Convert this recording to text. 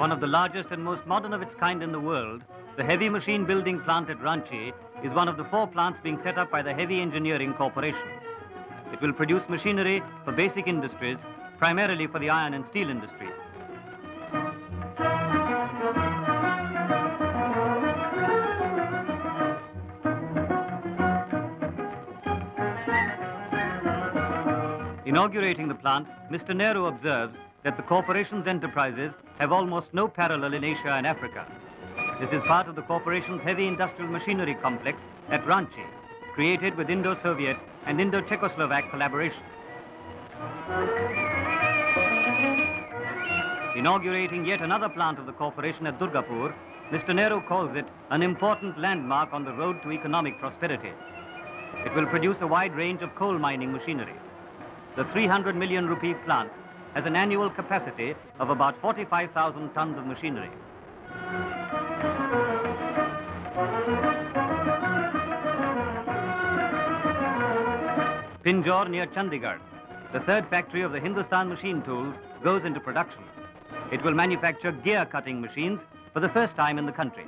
One of the largest and most modern of its kind in the world, the heavy machine building plant at Ranchi is one of the four plants being set up by the Heavy Engineering Corporation. It will produce machinery for basic industries, primarily for the iron and steel industry. Inaugurating the plant, Mr. Nehru observes that the corporation's enterprises have almost no parallel in Asia and Africa. This is part of the corporation's heavy industrial machinery complex at Ranchi, created with Indo-Soviet and Indo-Czechoslovak collaboration. Inaugurating yet another plant of the corporation at Durgapur, Mr. Nehru calls it an important landmark on the road to economic prosperity. It will produce a wide range of coal mining machinery. The 300 million rupee plant has an annual capacity of about 45,000 tons of machinery. Pinjore near Chandigarh, the third factory of the Hindustan Machine Tools goes into production. It will manufacture gear cutting machines for the first time in the country.